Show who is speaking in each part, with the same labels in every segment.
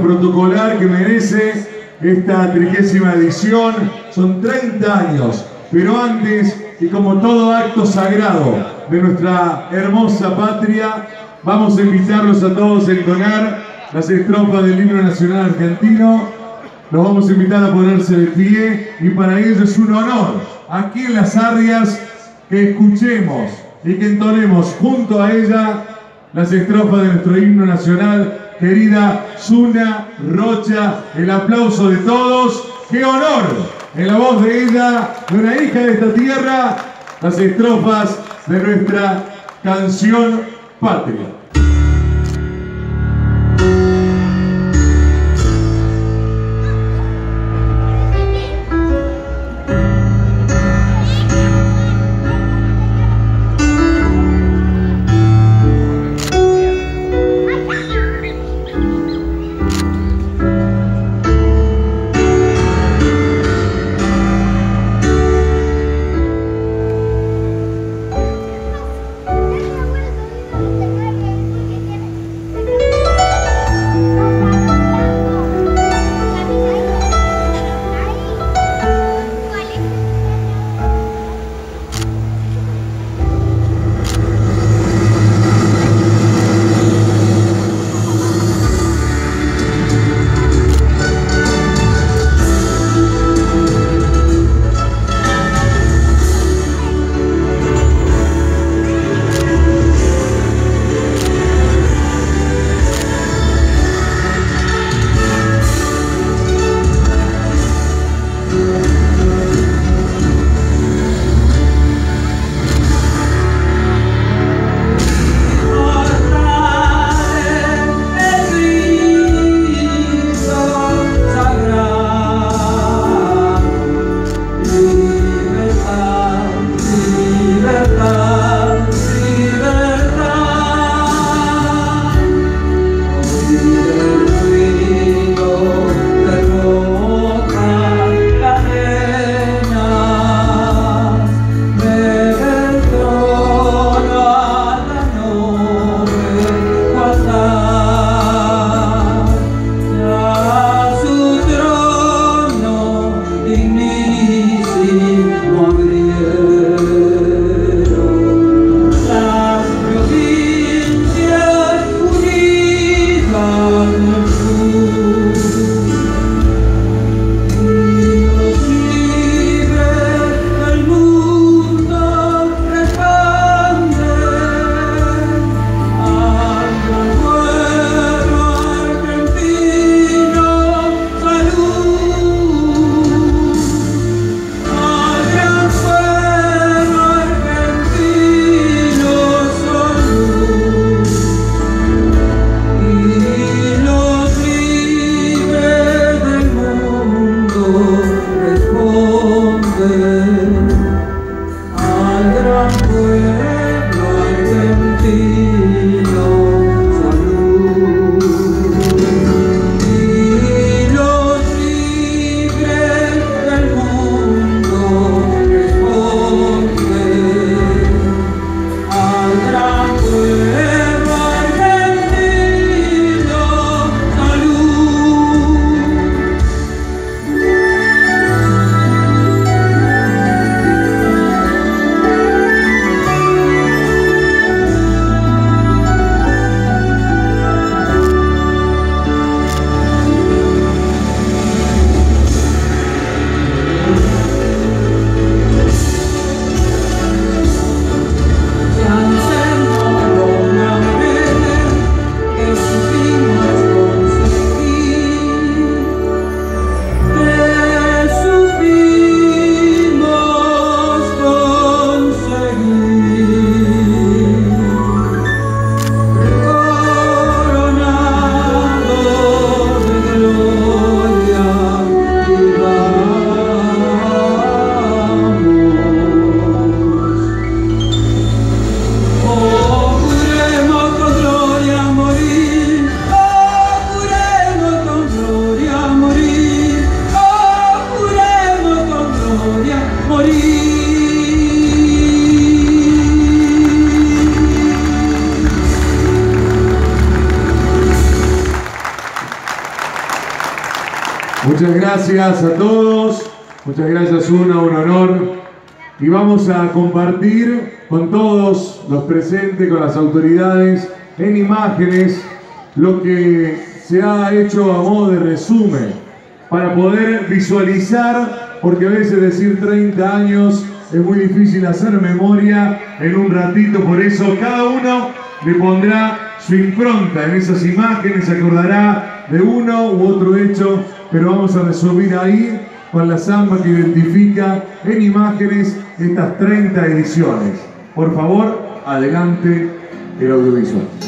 Speaker 1: protocolar que merece esta trigésima edición. Son 30 años, pero antes, y como todo acto sagrado de nuestra hermosa patria, vamos a invitarlos a todos a entonar las estrofas del himno nacional argentino. Los vamos a invitar a ponerse de pie y para ello es un honor aquí en las Arrias que escuchemos y que entonemos junto a ella las estrofas de nuestro himno nacional, querida Zuna Rocha. El aplauso de todos. ¡Qué honor! En la voz de ella, de una hija de esta tierra, las estrofas de nuestra canción patria.
Speaker 2: Muchas gracias a todos, muchas gracias una, un honor. Y vamos a compartir con todos los presentes, con las autoridades, en imágenes, lo que se ha hecho a modo de resumen, para poder visualizar, porque a veces decir 30 años es muy difícil hacer memoria en un ratito, por eso cada uno le pondrá su impronta en esas imágenes, se acordará de uno u otro hecho, pero vamos a resumir ahí con la samba que identifica en imágenes estas 30 ediciones. Por favor, adelante el audiovisual.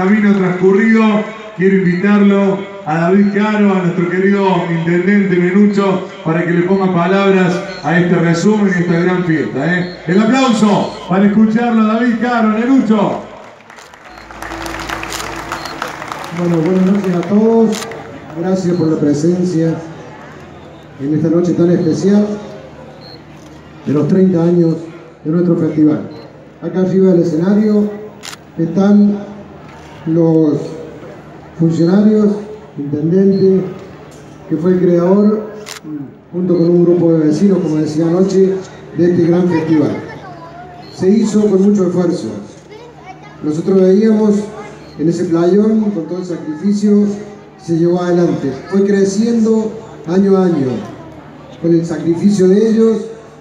Speaker 2: Camino transcurrido, quiero invitarlo a David Caro, a nuestro querido intendente Menucho, para que le ponga palabras a este resumen y esta gran fiesta. ¿eh? El aplauso para escucharlo a David Caro, Menucho.
Speaker 3: Bueno, buenas noches a todos. Gracias por la presencia en esta noche tan especial de los 30 años de nuestro festival. Acá arriba del escenario están los funcionarios, intendente, que fue el creador, junto con un grupo de vecinos, como decía anoche, de este gran festival. Se hizo con mucho esfuerzo. Nosotros veíamos en ese playón, con todo el sacrificio, se llevó adelante. Fue creciendo año a año, con el sacrificio de ellos,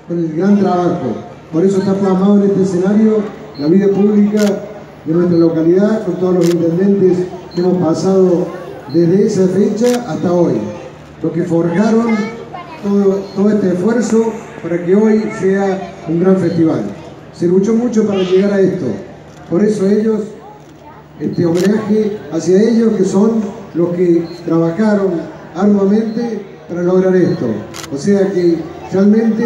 Speaker 3: con el gran trabajo. Por eso está plasmado en este escenario la vida pública de nuestra localidad con todos los intendentes que hemos pasado desde esa fecha hasta hoy. Los que forjaron todo, este esfuerzo para que hoy sea un gran festival. Se luchó mucho para llegar a esto. Por eso ellos, este homenaje hacia ellos que son los que trabajaron arduamente para lograr esto. O sea que realmente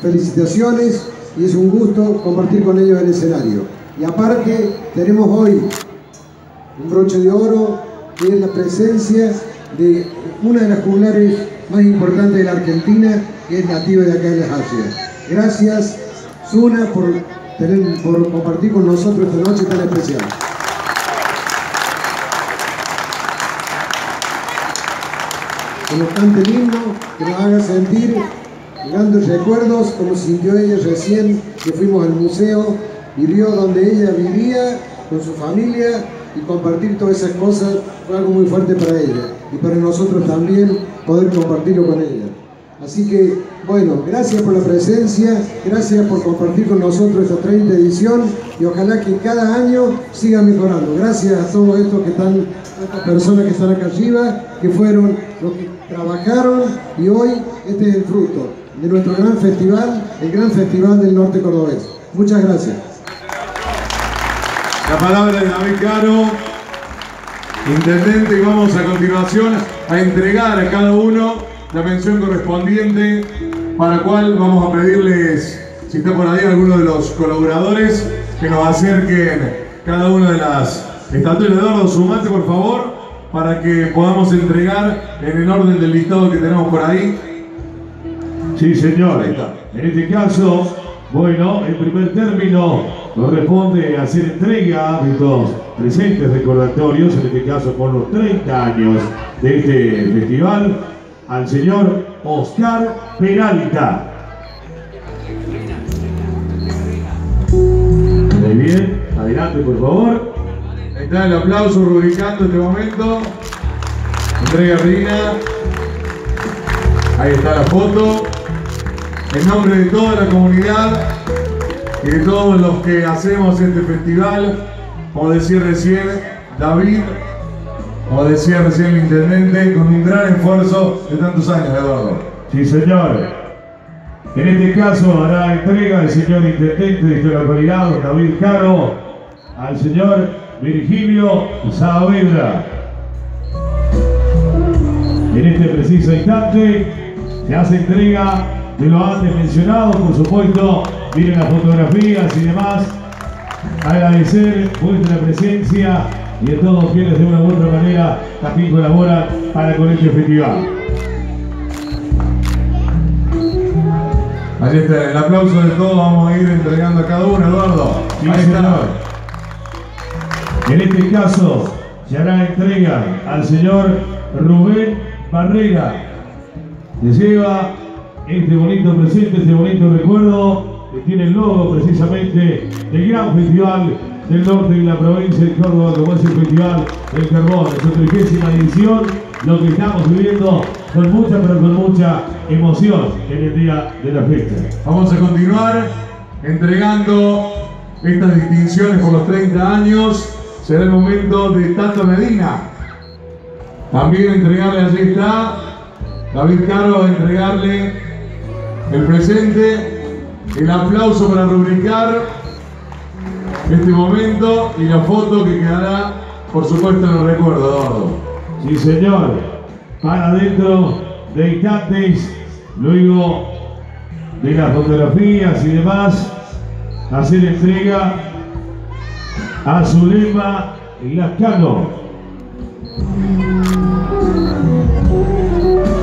Speaker 3: felicitaciones y es un gusto compartir con ellos el escenario. Y aparte tenemos hoy un broche de oro que es la presencia de una de las juglares más importantes de la Argentina, que es nativa de acá de las Asia. Gracias, Zuna, por, compartir con nosotros esta noche tan especial. Que nos cante himno, que nos haga sentir grandes recuerdos, como sintió ella recién que fuimos al museo y vio donde ella vivía con su familia y compartir todas esas cosas fue algo muy fuerte para ella y para nosotros también poder compartirlo con ella. Así que, bueno, gracias por la presencia, gracias por compartir con nosotros esta 30 edición y ojalá que cada año siga mejorando. Gracias a todos estos que están, estas personas que están acá arriba, que fueron los que trabajaron y hoy este es el fruto de nuestro gran festival, el gran festival del norte cordobés. Muchas gracias.
Speaker 1: La palabra de David Caro, intendente, y vamos a continuación a entregar a cada uno la mención correspondiente, para la cual vamos a pedirles, si está por ahí alguno de los colaboradores, que nos acerquen cada una de las estatuas. Eduardo, sumate por favor, para que podamos entregar en el orden del listado que tenemos por ahí.
Speaker 4: Sí, señor. En este caso, bueno, en primer término corresponde hacer entrega de estos presentes recordatorios, en este caso por los 30 años de este festival, al señor Oscar Peralta. Muy bien, adelante por favor.
Speaker 1: Ahí está el aplauso rubricando este momento. Entrega Rina. Ahí está la foto. En nombre de toda la comunidad y de todos los que hacemos este festival, como decía recién David, como decía recién el intendente, con un gran esfuerzo de tantos años, Eduardo.
Speaker 4: Sí, señor. En este caso hará entrega el señor intendente de esta localidad, David Caro, al señor Virgilio Saavedra. En este preciso instante se hace entrega de lo antes mencionado, por supuesto, miren las fotografías y demás. Agradecer vuestra presencia y a todos quienes de una u otra manera también colaboran para con este festival.
Speaker 1: Ahí está, el aplauso de todos, vamos a ir entregando a cada uno, Eduardo.
Speaker 4: Sí,
Speaker 1: Ahí está.
Speaker 4: señor. En este caso se hará entrega al señor Rubén Barrera, que lleva este bonito presente, este bonito recuerdo, que tiene el logo precisamente del gran festival del norte de la provincia de Córdoba, como es el Festival del Carbón, en su trigésima edición, lo que estamos viviendo con mucha, pero con mucha emoción en el día de la fiesta.
Speaker 1: Vamos a continuar entregando estas distinciones por los 30 años. Será el momento de Tato Medina. También entregarle, allí está, David Caro, entregarle el presente, el aplauso para rubricar este momento y la foto que quedará, por supuesto, en el recuerdo, Eduardo.
Speaker 4: Sí, señor. Para dentro de instantes, luego de las fotografías y demás, hacer entrega a Zulema Lascano.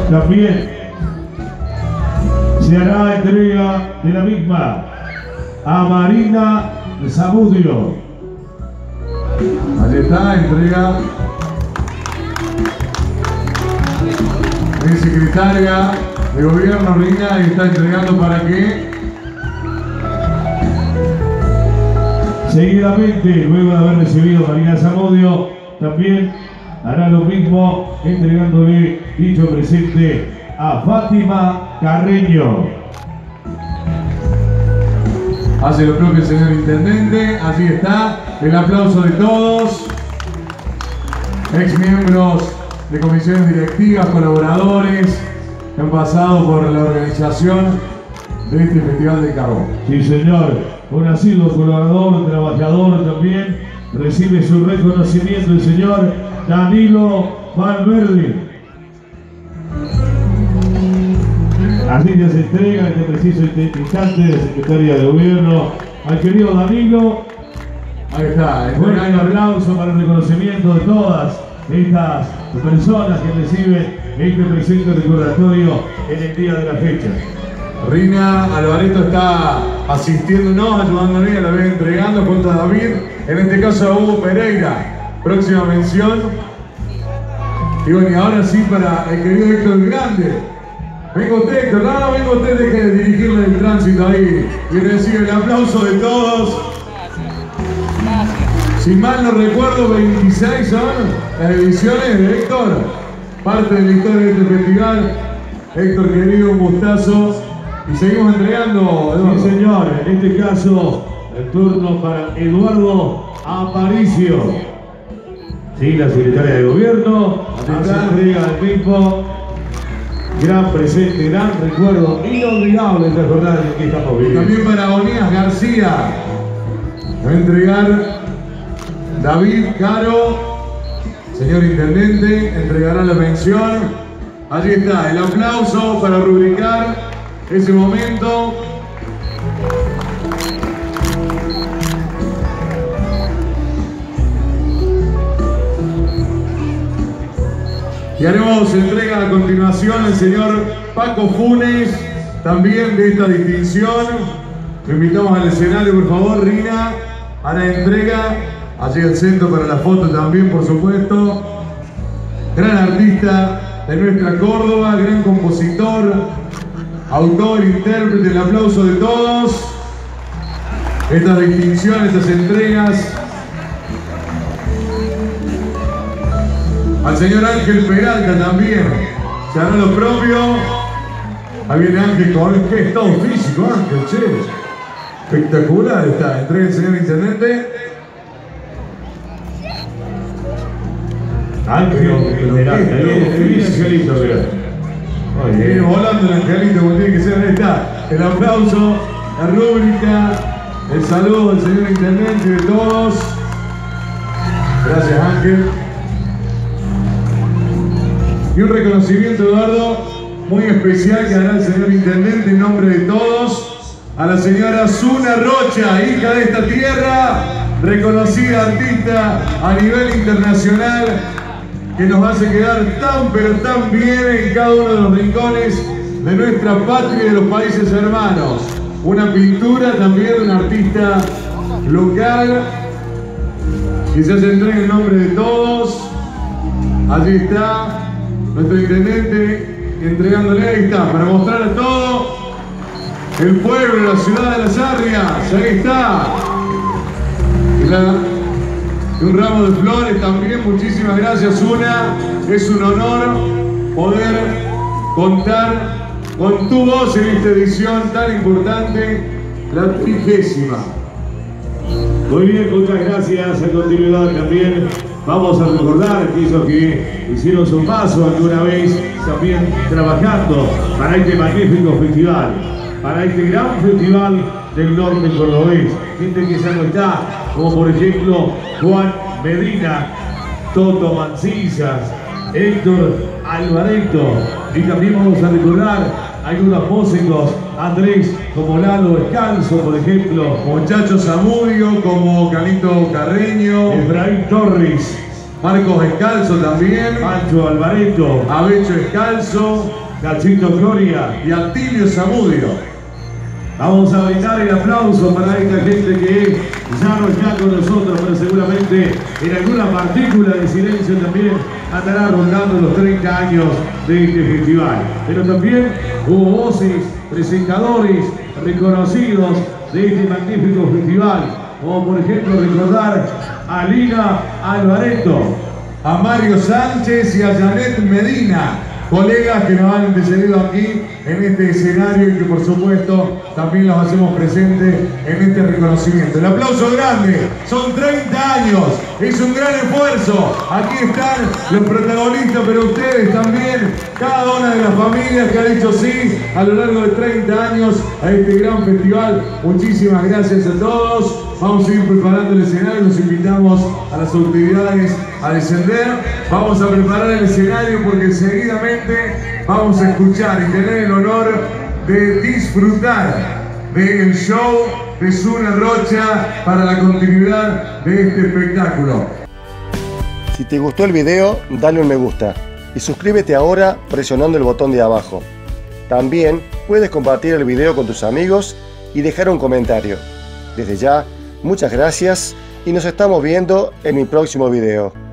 Speaker 4: También se hará entrega de la misma a Marina Zamudio.
Speaker 1: Allí está, entrega. Mi secretaria de gobierno, Rina, está entregando para que
Speaker 4: Seguidamente, luego de haber recibido a Marina Zamudio, también hará lo mismo entregándole dicho presente a Fátima Carreño.
Speaker 1: hace lo propio el señor intendente. Así está, el aplauso de todos. Ex miembros de comisiones directivas, colaboradores que han pasado por la organización de este Festival de Carbón.
Speaker 4: Sí, señor. Un asiduo colaborador, trabajador también recibe su reconocimiento el señor Danilo Valverde. Así que se entrega en este preciso instante de Secretaría de Gobierno al querido Danilo.
Speaker 1: Ahí está,
Speaker 4: Un aplauso para el reconocimiento de todas estas personas que reciben este presente recordatorio en el día de la fecha.
Speaker 1: Rina Alvareto está asistiéndonos, ayudándonos a la vez entregando junto a David, en este caso a Hugo Pereira. Próxima mención. Y bueno, y ahora sí para el querido Héctor Grande. Venga usted, Héctor, no, usted, deje de dirigirle el tránsito ahí y recibe el aplauso de todos. Si mal no recuerdo, 26 son las ediciones de Héctor. Parte de la historia de este festival. Héctor, querido, un gustazo. Y seguimos entregando, Eduardo.
Speaker 4: Sí, señor, en este caso, el turno para Eduardo Aparicio. Sí, la secretaria de gobierno,
Speaker 1: Atención.
Speaker 4: entrega del mismo. Gran presente, gran recuerdo, inolvidable esta jornada que estamos viviendo.
Speaker 1: también para Bonías García. Va a entregar David Caro, señor intendente, entregará la mención. Allí está, el aplauso para rubricar ese momento. Y haremos entrega a continuación al señor Paco Funes, también de esta distinción. Lo invitamos al escenario, por favor, Rina, a la entrega. Allí el centro para la foto también, por supuesto. Gran artista de nuestra Córdoba, gran compositor, autor, intérprete, el aplauso de todos. Estas distinciones, estas entregas Al señor Ángel Peralta también. Se hará lo propio. Ahí viene Ángel con qué estado físico, Ángel, che. Espectacular está. Entrega el señor intendente.
Speaker 4: Ángel, el angelito,
Speaker 1: Viene volando el angelito como tiene que ser. Ahí está. El aplauso, la rúbrica, el saludo del señor intendente y de todos. Gracias, Ángel. Y un reconocimiento, Eduardo, muy especial que hará el señor intendente en nombre de todos. A la señora Zuna Rocha, hija de esta tierra, reconocida artista a nivel internacional, que nos hace quedar tan pero tan bien en cada uno de los rincones de nuestra patria y de los países hermanos. Una pintura también de un artista local que se hace en nombre de todos. Allí está nuestro intendente entregándole, ahí está, para mostrar a todo el pueblo, la ciudad de las Arrias, ahí está. La- un ramo de flores también, muchísimas gracias una, es un honor poder contar con tu voz en esta edición tan importante, la trigésima.
Speaker 4: Muy bien, muchas gracias. A continuidad también vamos a recordar aquellos que hicieron su paso alguna vez también trabajando para este magnífico festival, para este gran festival del norte cordobés. Gente que ya no está, como por ejemplo Juan Medina, Toto Mancillas, Héctor Alvareto. Y también vamos a recordar algunos músicos, Andrés como Lalo Descalzo, por ejemplo,
Speaker 1: Muchacho Zamudio, como Calito Carreño,
Speaker 4: Efraín Torres,
Speaker 1: Marcos Escalzo también,
Speaker 4: Pancho Alvareto,
Speaker 1: Abecho Escalzo
Speaker 4: Cachito Gloria.
Speaker 1: y Atilio Zamudio.
Speaker 4: Vamos a brindar el aplauso para esta gente que ya no está con nosotros, pero seguramente en alguna partícula de silencio también andará rondando los 30 años de este festival. Pero también hubo voces, presentadores reconocidos de este magnífico festival, como por ejemplo recordar a Lina Alvareto,
Speaker 1: A Mario Sánchez y a Janet Medina, colegas que nos han antecedido aquí en este escenario y que por supuesto también los hacemos presentes en este reconocimiento. El aplauso grande, son 30 años, es un gran esfuerzo. Aquí están los protagonistas, pero ustedes también, cada una de las familias que ha dicho sí a lo largo de 30 años a este gran festival. Muchísimas gracias a todos. Vamos a ir preparando el escenario, los invitamos a las autoridades a descender, vamos a preparar el escenario porque seguidamente vamos a escuchar y tener el honor de disfrutar del show de Zuna Rocha para la continuidad de este espectáculo.
Speaker 5: Si te gustó el video, dale un me gusta y suscríbete ahora presionando el botón de abajo. También puedes compartir el video con tus amigos y dejar un comentario. Desde ya, muchas gracias y nos estamos viendo en mi próximo video.